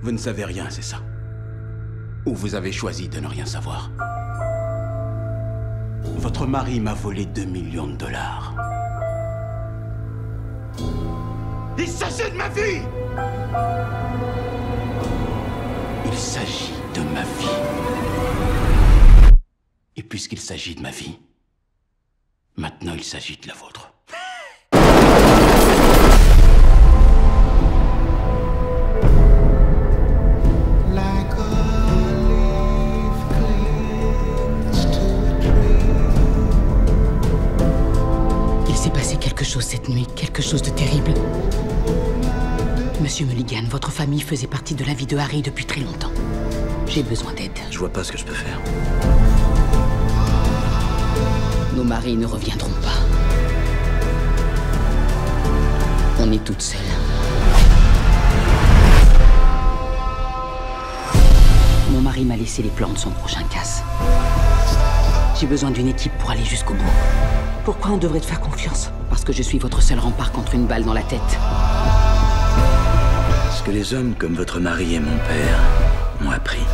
Vous ne savez rien, c'est ça Ou vous avez choisi de ne rien savoir Votre mari m'a volé 2 millions de dollars. Il s'agit de ma vie Il s'agit de ma vie. Et puisqu'il s'agit de ma vie, maintenant il s'agit de la vôtre. Quelque chose cette nuit, quelque chose de terrible. Monsieur Mulligan, votre famille faisait partie de la vie de Harry depuis très longtemps. J'ai besoin d'aide. Je vois pas ce que je peux faire. Nos maris ne reviendront pas. On est toutes seules. Mon mari m'a laissé les plans de son prochain casse. J'ai besoin d'une équipe pour aller jusqu'au bout. Pourquoi on devrait te faire confiance Parce que je suis votre seul rempart contre une balle dans la tête. Ce que les hommes comme votre mari et mon père m'ont appris,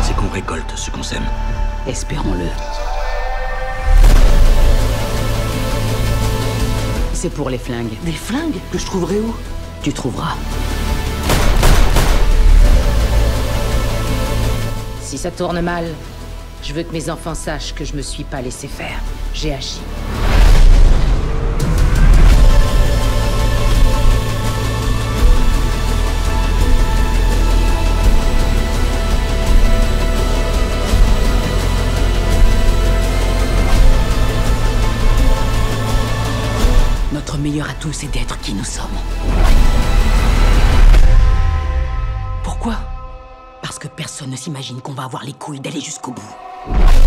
c'est qu'on récolte ce qu'on sème. Espérons-le. C'est pour les flingues. Des flingues Que je trouverai où? Tu trouveras. Si ça tourne mal, je veux que mes enfants sachent que je me suis pas laissé faire. J'ai agi. Notre meilleur atout, c'est d'être qui nous sommes. Pourquoi? Parce que personne ne s'imagine qu'on va avoir les couilles d'aller jusqu'au bout. Thank you.